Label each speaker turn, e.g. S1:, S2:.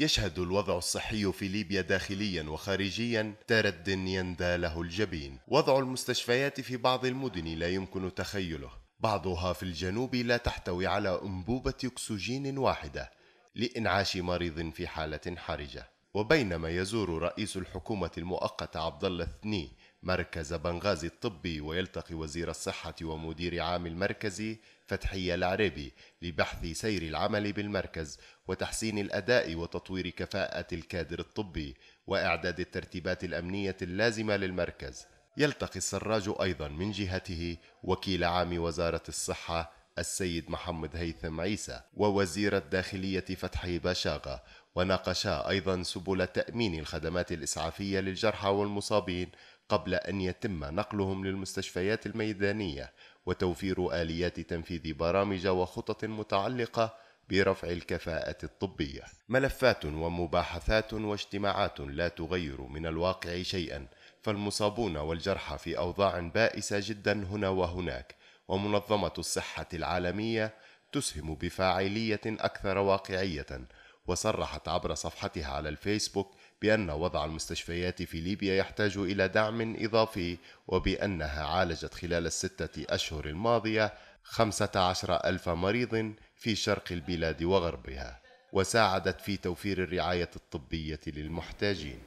S1: يشهد الوضع الصحي في ليبيا داخليا وخارجيا ترد يندى له الجبين. وضع المستشفيات في بعض المدن لا يمكن تخيله. بعضها في الجنوب لا تحتوي على أنبوبة أكسجين واحدة لإنعاش مريض في حالة حرجة. وبينما يزور رئيس الحكومة المؤقتة عبد الله الثني مركز بنغازي الطبي ويلتقي وزير الصحة ومدير عام المركز فتحي العريبي لبحث سير العمل بالمركز وتحسين الأداء وتطوير كفاءة الكادر الطبي وإعداد الترتيبات الأمنية اللازمة للمركز. يلتقي السراج أيضا من جهته وكيل عام وزارة الصحة السيد محمد هيثم عيسى ووزير الداخلية فتحي باشاغا وناقشا أيضا سبل تأمين الخدمات الإسعافية للجرحى والمصابين قبل أن يتم نقلهم للمستشفيات الميدانية وتوفير آليات تنفيذ برامج وخطط متعلقة برفع الكفاءة الطبية. ملفات ومباحثات واجتماعات لا تغير من الواقع شيئا، فالمصابون والجرحى في أوضاع بائسة جدا هنا وهناك، ومنظمة الصحة العالمية تسهم بفاعلية أكثر واقعية، وصرحت عبر صفحتها على الفيسبوك بأن وضع المستشفيات في ليبيا يحتاج إلى دعم إضافي وبأنها عالجت خلال الستة أشهر الماضية 15 ألف مريض في شرق البلاد وغربها وساعدت في توفير الرعاية الطبية للمحتاجين.